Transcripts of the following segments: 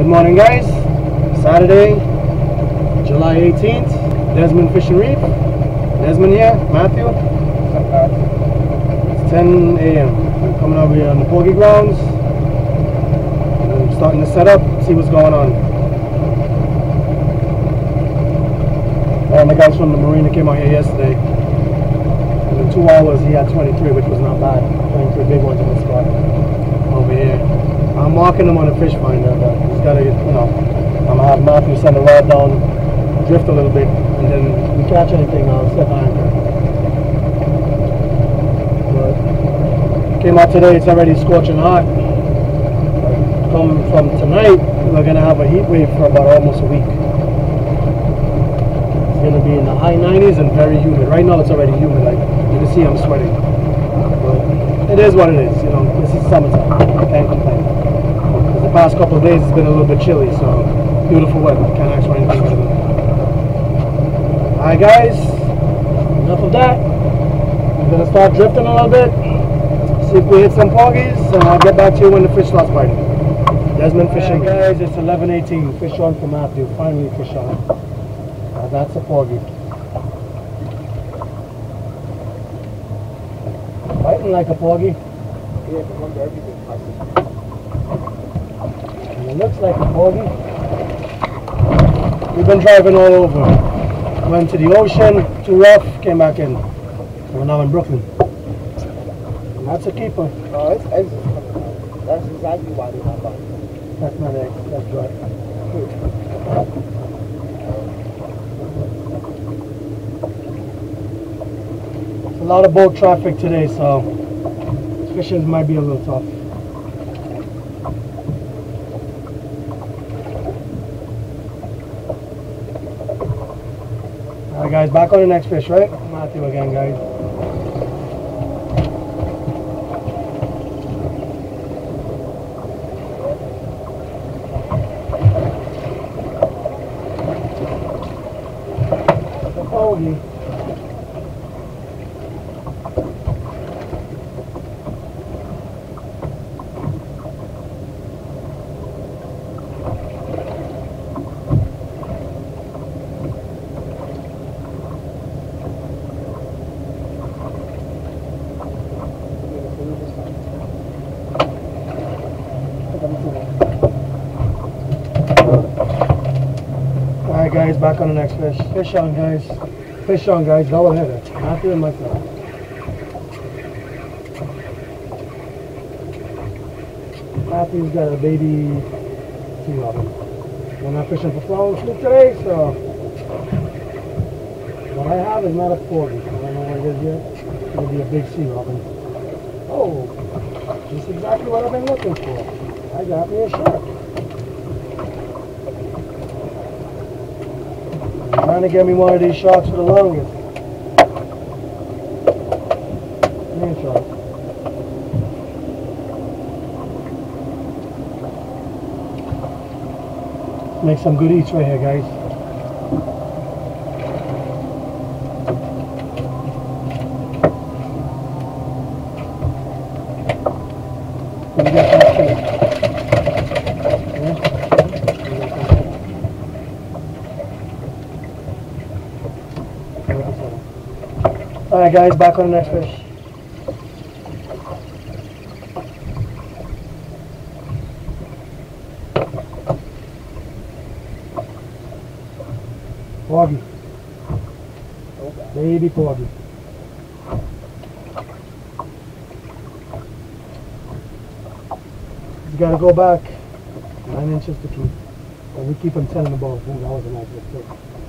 Good morning, guys. Saturday, July 18th, Desmond Fishing Reef. Desmond here, Matthew. It's 10 a.m. Coming over here on the Porgy grounds. I'm starting to set up, see what's going on. And the guys from the marina came out here yesterday. In two hours, he had 23, which was not bad. 23 big ones in the spot over here. I'm marking them on a fish finder, but he's got to, you know, I'm gonna have Matthew send the rod down, drift a little bit, and then if we catch anything, I'll set anchor. But came out today, it's already scorching hot. Come from tonight, we're gonna have a heat wave for about almost a week. It's gonna be in the high 90s and very humid. Right now, it's already humid. Like you can see, I'm sweating. But it is what it is. You know, this is summertime. Can't complain. 'Cause the past couple of days, it's been a little bit chilly, so beautiful weather. Can't ask for anything better than that. All right, guys. Enough of that. I'm gonna start drifting a little bit. See if we hit some porgies, and I'll get back to you when the fish starts biting. Desmond fishing, guys. It's 11:18. Fish on for Matthew. Finally, fish on. Uh, that's a porgy. Biting like a porgy. Yeah, but one everything passes. And it looks like a porgy. We've been driving all over. Went to the ocean, too rough, came back in. We're now in Brooklyn. And that's a keeper. Oh, it's eggs out. That's exactly why they're not buying. That's not egg, that's right. It's a lot of boat traffic today, so fishing might be a little tough. Alright guys, back on the next fish, right? Matthew again, guys. The porgy. Alright guys, back on the next fish. Fish on guys. Fish on guys, double header. Matthew and myself. Matthew's got a baby sea robin. We're not fishing for fluke today, so what I have is not a 40. I don't know what it is yet. Gonna be a big sea robin. Oh, just exactly what I've been looking for. I got me a shark. Trying to get me one of these sharks for the longest. Man. Make some good eats right here, guys. What do you got for us today? Yeah? What do you got for us? Alright guys, back on the next fish. Porgy. Baby porgy. You gotta go back nine inches to keep. And we keep him ten in the that was a nice little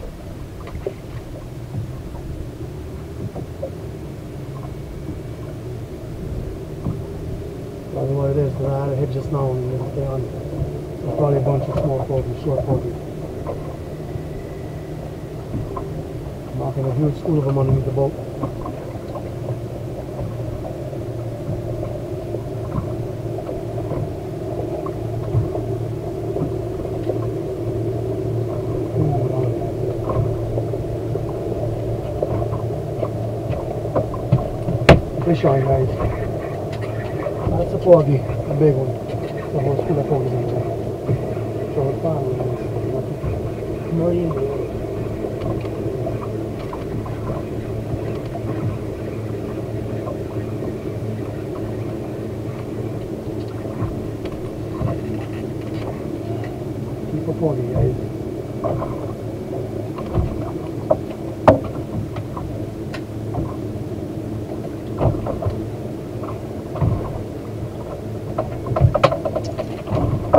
That's what it is, because I had a hit just now and it's stay on. There's probably a bunch of small porgies, short porgies. Knocking a huge school of them underneath the boat. Fish on, guys. cuochi a bacon scusa cuochi sono il pane noi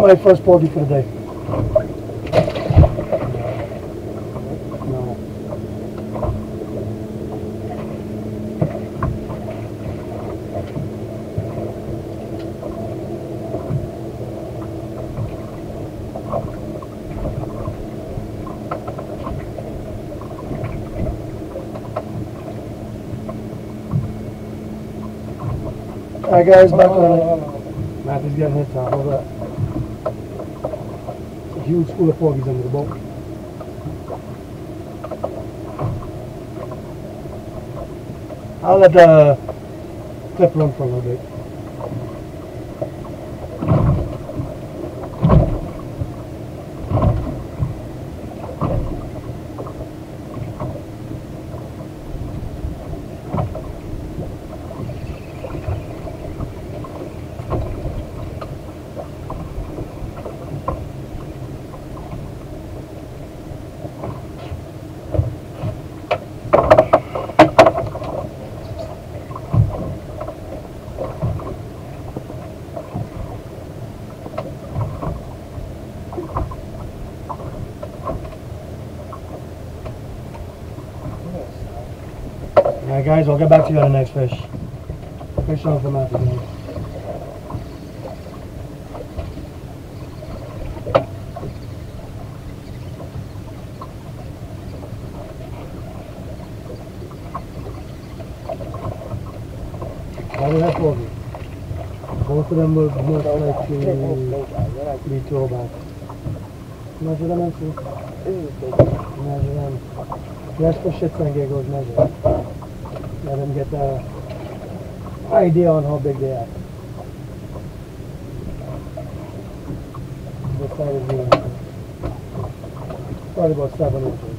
My first porgy for the day. No. Alright guys, back on. Matthew's getting his top. Hold up. Huge porgies under the boat. I'll let uh, the clip run for a little bit. Alright guys, I'll get back to you on the next fish. Fish on for guys. Why do you have porgy? Both of them look most likely to be throwback. Measure them and see. Measure them. Just for shits and giggles, measure. Let them get the idea on how big they are. This side is the probably about seven inches.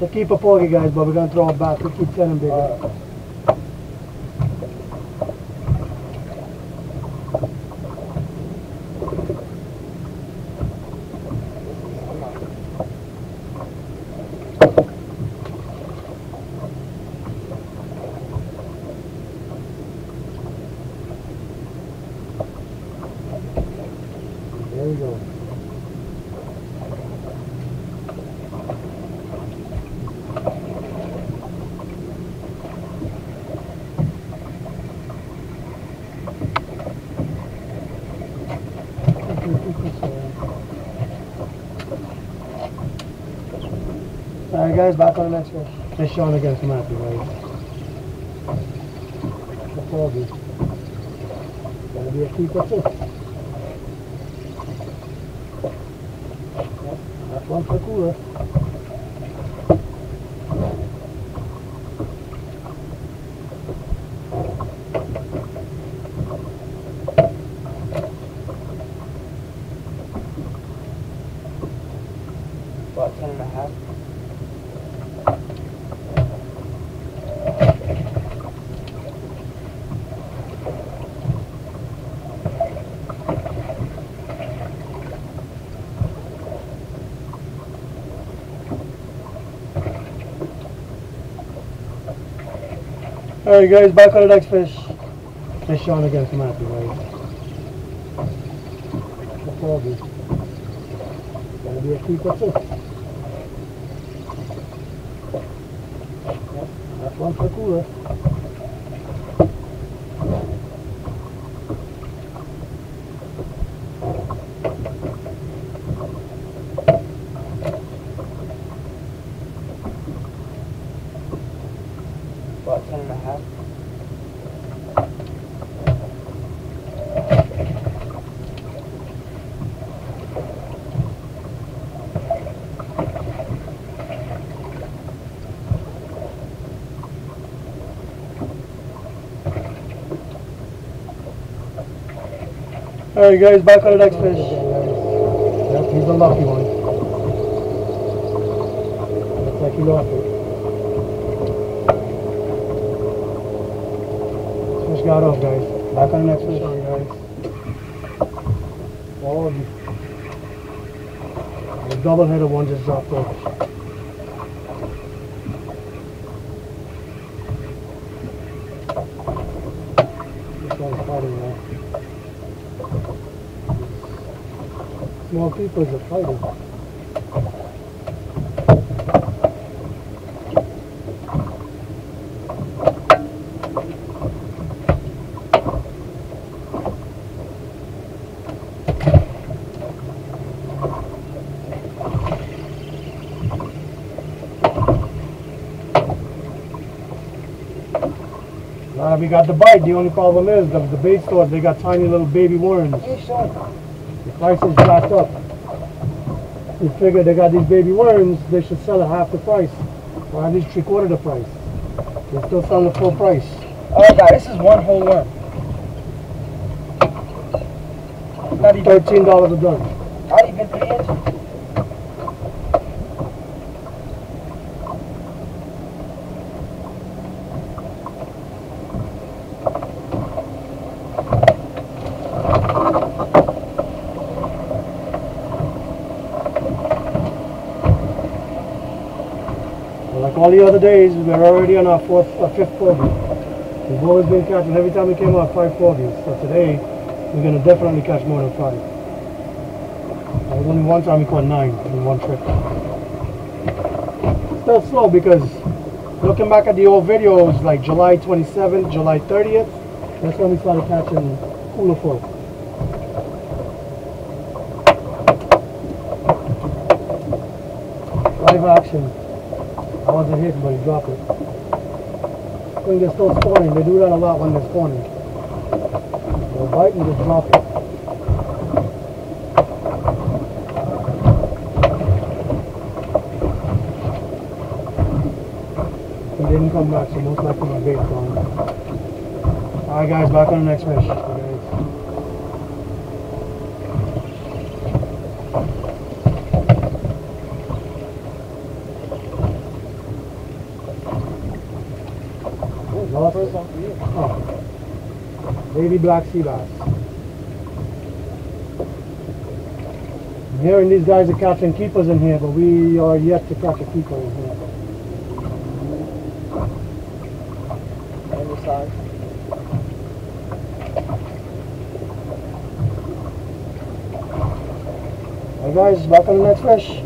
So keep a porgy guys, but we're gonna throw it back. We keep sending bigger. There we go. Alright guys, back on the next one. Fish on against Matthew, guys. The porgy. Gotta be a keeper. Yep, that's one for cooler. Alright guys, back on the next fish. Fish on against Matthew, guys. The porgy. Gotta be a keeper too. Yep, that's one for cooler. Alright guys, back on the next fish. Yep, he's a lucky one. Looks like he lost it. Fish got off guys. Back on the next fish on guys. Oh, the, the double headed one just dropped off. This one's fighting now. Small people are fighting. Nah, we got the bite. The only problem is the, the bait stores, they got tiny little baby worms. The price is jacked up. We figure they got these baby worms, they should sell at half the price. Or at least three quarter the price. They're still selling full price. Oh, Alright, guys, this is one whole worm. Not even, Thirteen dollars a dozen. All the other days, we're already on our fourth fifth porgy. We've always been catching every time we came out five. So today we're gonna definitely catch more than five. There was only one time we caught nine in one trip. Still slow because looking back at the old videos like July 27th, July 30th, that's when we started catching cooler folk. Live action. I wasn't hit, but he dropped it. When they're still spawning, they do that a lot when they're spawning. They'll bite and just drop it. He didn't come back, so most likely my bait's gone. Alright guys, back on the next fish. Guys. Lost it? one for you. Oh. Baby black sea bass. I'm hearing these guys are catching keepers in here, but we are yet to catch a keeper in here. Any size. Alright guys, back on the next fish.